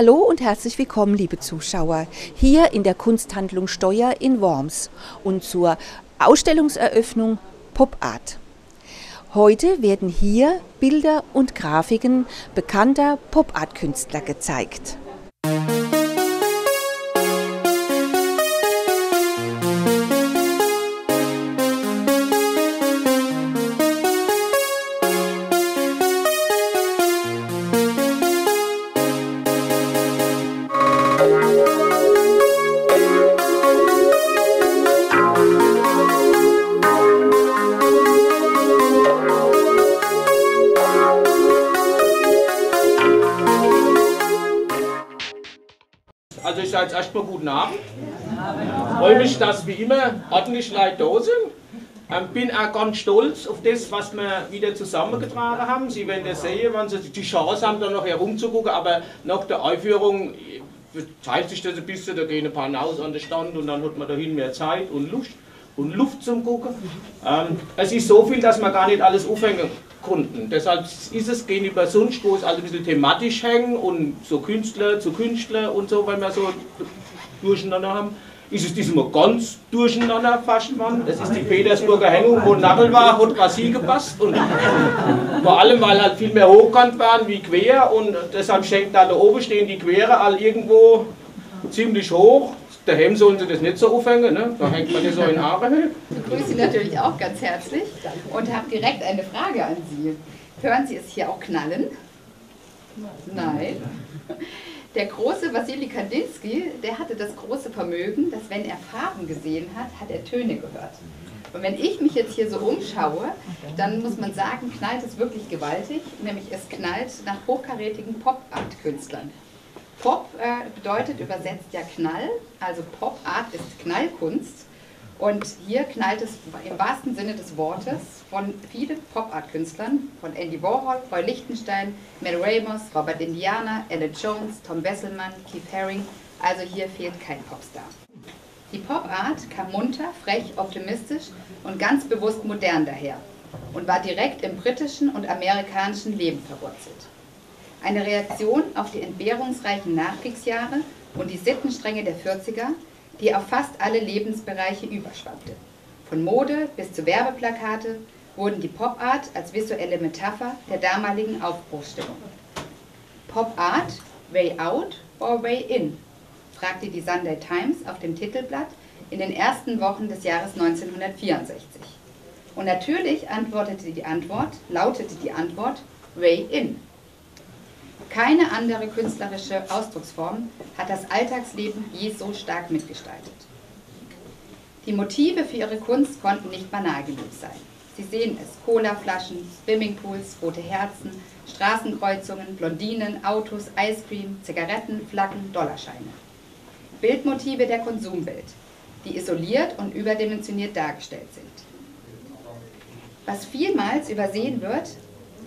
Hallo und herzlich willkommen, liebe Zuschauer, hier in der Kunsthandlung Steuer in Worms und zur Ausstellungseröffnung Pop Art. Heute werden hier Bilder und Grafiken bekannter Pop Art Künstler gezeigt. Jetzt erstmal guten Abend. Freue mich, dass wie immer ordentlich Leute da sind. Ähm, bin auch ganz stolz auf das, was wir wieder zusammengetragen haben. Sie werden das sehen, wenn Sie die Chance haben, da noch herumzugucken. Aber nach der Einführung zeigt sich das ein bisschen. Da gehen ein paar raus an den Stand und dann hat man dahin mehr Zeit und Lust und Luft zum Gucken. Ähm, es ist so viel, dass man gar nicht alles aufhängen konnten. Deshalb ist es gehen über sonst, wo es also ein bisschen thematisch hängen und so Künstler zu Künstler und so, weil wir so durcheinander haben. Ist es diesmal ganz durcheinander fast, Mann. Das ist die Petersburger Hängung, wo Nachel war, hat Rassi gepasst. Und vor allem, weil halt viel mehr hochkant waren wie quer und deshalb schenkt da oben stehen die Quere all irgendwo ziemlich hoch Daheim sollen sie das nicht so aufhängen, ne? da hängt man ja so in Haare. Ich begrüße Sie natürlich auch ganz herzlich und habe direkt eine Frage an Sie. Hören Sie es hier auch knallen? Nein. Der große Wassili Kandinsky, der hatte das große Vermögen, dass wenn er Farben gesehen hat, hat er Töne gehört. Und wenn ich mich jetzt hier so umschaue, dann muss man sagen, knallt es wirklich gewaltig, nämlich es knallt nach hochkarätigen Pop-Art-Künstlern. Pop äh, bedeutet übersetzt ja Knall, also Pop Art ist Knallkunst. Und hier knallt es im wahrsten Sinne des Wortes von vielen Pop-Art-Künstlern, von Andy Warhol, Roy Lichtenstein, Mel Ramos, Robert Indiana, Ellen Jones, Tom Wesselmann, Keith Haring. Also hier fehlt kein Popstar. Die Pop-Art kam munter, frech, optimistisch und ganz bewusst modern daher und war direkt im britischen und amerikanischen Leben verwurzelt. Eine Reaktion auf die entbehrungsreichen Nachkriegsjahre und die Sittenstränge der 40er, die auf fast alle Lebensbereiche überschwappte. Von Mode bis zu Werbeplakate wurden die Pop Art als visuelle Metapher der damaligen Aufbruchsstimmung. Pop Art, Way Out or Way In? fragte die Sunday Times auf dem Titelblatt in den ersten Wochen des Jahres 1964. Und natürlich antwortete die Antwort, lautete die Antwort Way In. Keine andere künstlerische Ausdrucksform hat das Alltagsleben je so stark mitgestaltet. Die Motive für ihre Kunst konnten nicht banal genug sein. Sie sehen es, Colaflaschen, Swimmingpools, rote Herzen, Straßenkreuzungen, Blondinen, Autos, Eiscreme, Zigaretten, Flaggen, Dollarscheine. Bildmotive der Konsumwelt, die isoliert und überdimensioniert dargestellt sind. Was vielmals übersehen wird,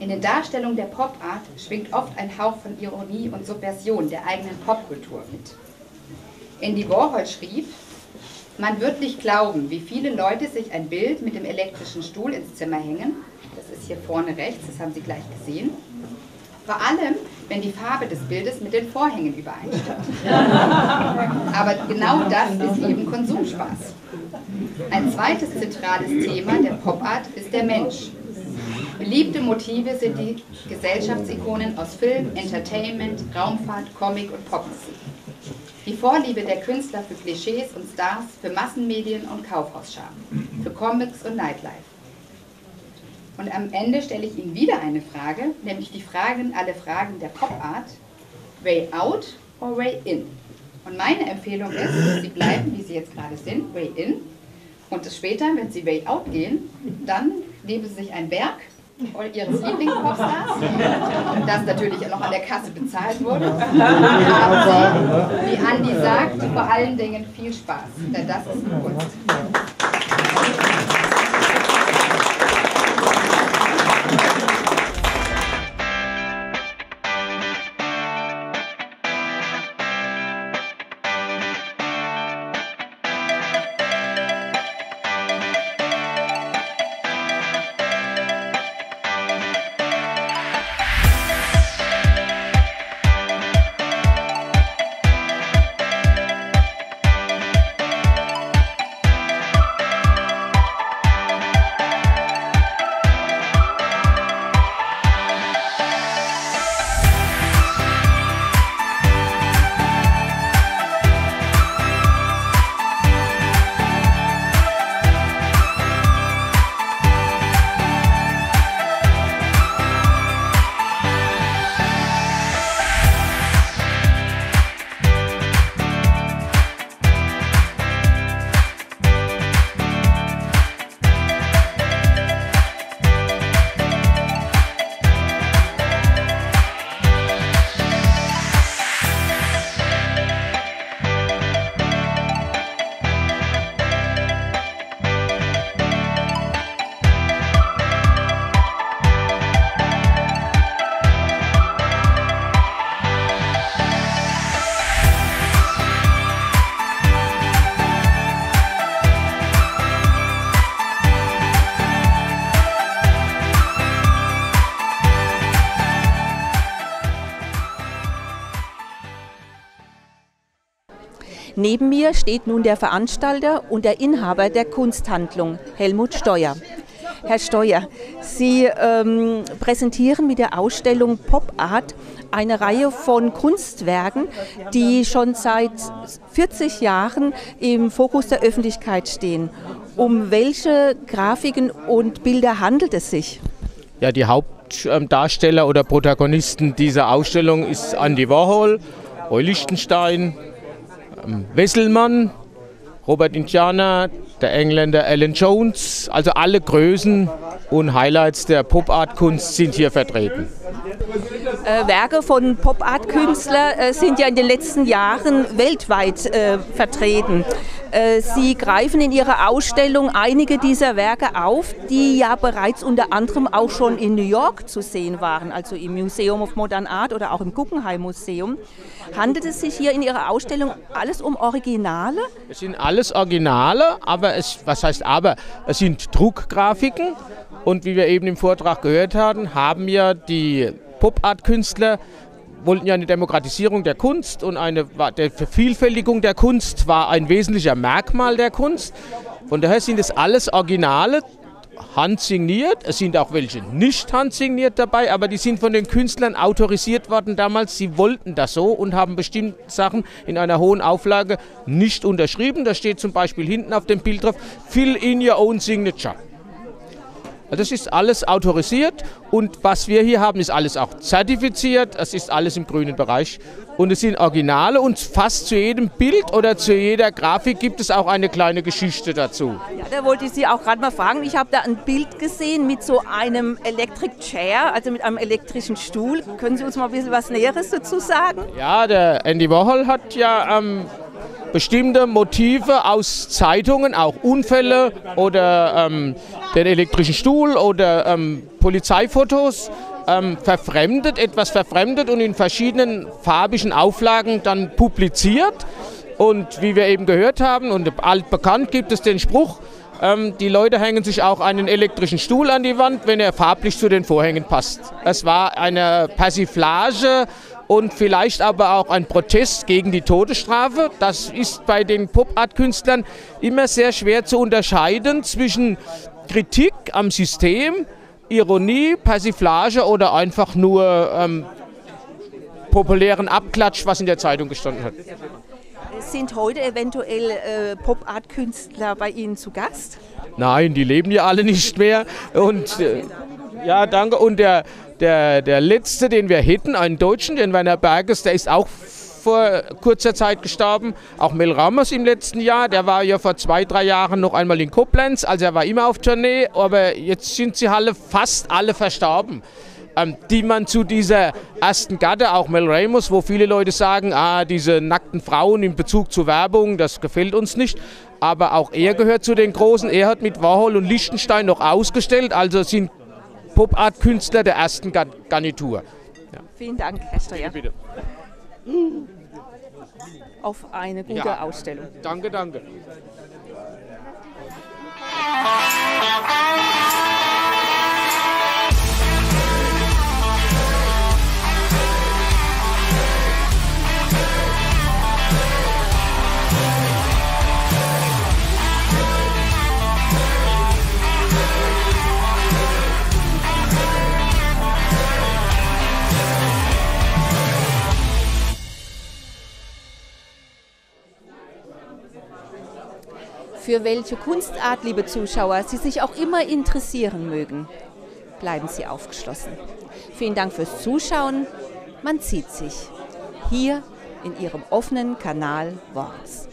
in den Darstellungen der Pop-Art schwingt oft ein Hauch von Ironie und Subversion der eigenen Popkultur mit. Andy Warhol schrieb, man wird nicht glauben, wie viele Leute sich ein Bild mit dem elektrischen Stuhl ins Zimmer hängen. Das ist hier vorne rechts, das haben Sie gleich gesehen. Vor allem, wenn die Farbe des Bildes mit den Vorhängen übereinstimmt. Aber genau das ist eben Konsumspaß. Ein zweites zentrales Thema der Pop-Art ist der Mensch. Beliebte Motive sind die Gesellschaftsikonen aus Film, Entertainment, Raumfahrt, Comic und Popmusik. Die Vorliebe der Künstler für Klischees und Stars, für Massenmedien und Kaufhausscham, für Comics und Nightlife. Und am Ende stelle ich Ihnen wieder eine Frage, nämlich die Fragen, alle Fragen der Pop-Art. Way out or way in? Und meine Empfehlung ist, Sie bleiben, wie Sie jetzt gerade sind, way in. Und später, wenn Sie way out gehen, dann nehmen Sie sich ein Werk ihres Lieblingspopstars, das natürlich noch an der Kasse bezahlt wurde. Aber wie Andi sagt, vor allen Dingen viel Spaß, denn das ist Kunst. Neben mir steht nun der Veranstalter und der Inhaber der Kunsthandlung, Helmut Steuer. Herr Steuer, Sie ähm, präsentieren mit der Ausstellung Pop Art eine Reihe von Kunstwerken, die schon seit 40 Jahren im Fokus der Öffentlichkeit stehen. Um welche Grafiken und Bilder handelt es sich? Ja, die Hauptdarsteller oder Protagonisten dieser Ausstellung ist Andy Warhol, Roy Lichtenstein, Wesselmann, Robert Indiana, der Engländer Alan Jones, also alle Größen und Highlights der Pop-Art-Kunst sind hier vertreten. Äh, Werke von Pop-Art-Künstlern äh, sind ja in den letzten Jahren weltweit äh, vertreten. Äh, Sie greifen in Ihrer Ausstellung einige dieser Werke auf, die ja bereits unter anderem auch schon in New York zu sehen waren, also im Museum of Modern Art oder auch im Guggenheim Museum. Handelt es sich hier in Ihrer Ausstellung alles um Originale? Es sind alles Originale, aber es, was heißt aber, es sind Druckgrafiken und wie wir eben im Vortrag gehört haben, haben ja die Pop-Art-Künstler wollten ja eine Demokratisierung der Kunst und eine der Vervielfältigung der Kunst war ein wesentlicher Merkmal der Kunst. Von daher sind es alles Originale, handsigniert. Es sind auch welche nicht handsigniert dabei, aber die sind von den Künstlern autorisiert worden damals. Sie wollten das so und haben bestimmte Sachen in einer hohen Auflage nicht unterschrieben. Da steht zum Beispiel hinten auf dem Bild drauf, fill in your own signature. Das ist alles autorisiert und was wir hier haben, ist alles auch zertifiziert. Es ist alles im grünen Bereich und es sind Originale und fast zu jedem Bild oder zu jeder Grafik gibt es auch eine kleine Geschichte dazu. Ja, da wollte ich Sie auch gerade mal fragen. Ich habe da ein Bild gesehen mit so einem Electric Chair, also mit einem elektrischen Stuhl. Können Sie uns mal ein bisschen was Näheres dazu sagen? Ja, der Andy Warhol hat ja ähm, bestimmte Motive aus Zeitungen, auch Unfälle oder ähm, den elektrischen Stuhl oder ähm, Polizeifotos ähm, verfremdet, etwas verfremdet und in verschiedenen farbigen Auflagen dann publiziert. Und wie wir eben gehört haben und altbekannt gibt es den Spruch, ähm, die Leute hängen sich auch einen elektrischen Stuhl an die Wand, wenn er farblich zu den Vorhängen passt. Es war eine Persiflage und vielleicht aber auch ein Protest gegen die Todesstrafe. Das ist bei den Pop-Art-Künstlern immer sehr schwer zu unterscheiden zwischen Kritik am System, Ironie, Persiflage oder einfach nur ähm, populären Abklatsch, was in der Zeitung gestanden hat. Sind heute eventuell äh, Pop-Art-Künstler bei Ihnen zu Gast? Nein, die leben ja alle nicht mehr. Und äh, ja, danke. Und der, der, der letzte, den wir hätten, einen Deutschen, den Werner Berges, der ist auch vor kurzer Zeit gestorben. Auch Mel Ramos im letzten Jahr, der war ja vor zwei, drei Jahren noch einmal in Koblenz, also er war immer auf Tournee, aber jetzt sind sie alle fast alle verstorben. Ähm, die man zu dieser ersten Gatte, auch Mel Ramos, wo viele Leute sagen, ah, diese nackten Frauen in Bezug zur Werbung, das gefällt uns nicht. Aber auch er gehört zu den Großen. Er hat mit Warhol und Lichtenstein noch ausgestellt, also sind Pop-Art-Künstler der ersten Garnitur. Ja. Vielen Dank, Herr Steuer. Bitte. Auf eine gute ja. Ausstellung. Danke, danke. Für welche Kunstart, liebe Zuschauer, Sie sich auch immer interessieren mögen. Bleiben Sie aufgeschlossen. Vielen Dank fürs Zuschauen. Man sieht sich hier in Ihrem offenen Kanal Worms.